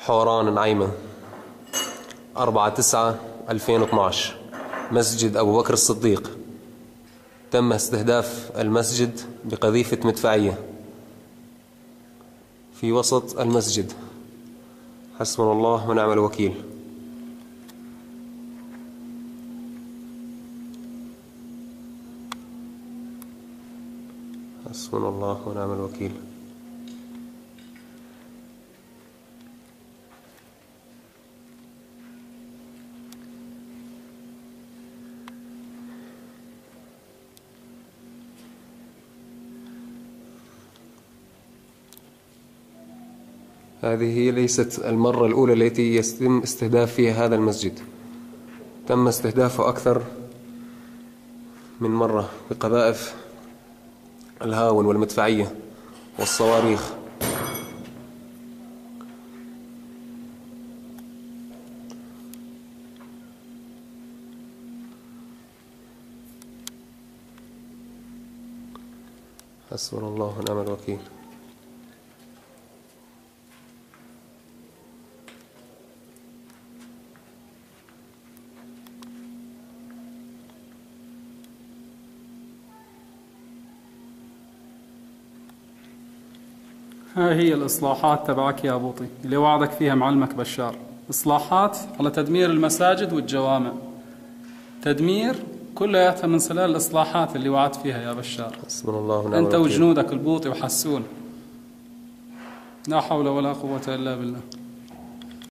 حوران نعيمة. أربعة تسعة ألفين واثناش مسجد أبو بكر الصديق. تم استهداف المسجد بقذيفة مدفعية. في وسط المسجد. حسبنا الله ونعم الوكيل. حسبنا الله ونعم الوكيل. هذه ليست المرة الأولى التي يتم استهداف فيها هذا المسجد. تم استهدافه أكثر من مرة بقذائف الهاون والمدفعية والصواريخ. حسبنا الله ونعم الوكيل. ها هي الإصلاحات تبعك يا بوطي اللي وعدك فيها معلمك بشار. إصلاحات على تدمير المساجد والجوامع. تدمير كلها من خلال الإصلاحات اللي وعدت فيها يا بشار. حسبنا الله ونعم أنت وجنودك البوطي وحسون. لا حول ولا قوة إلا بالله.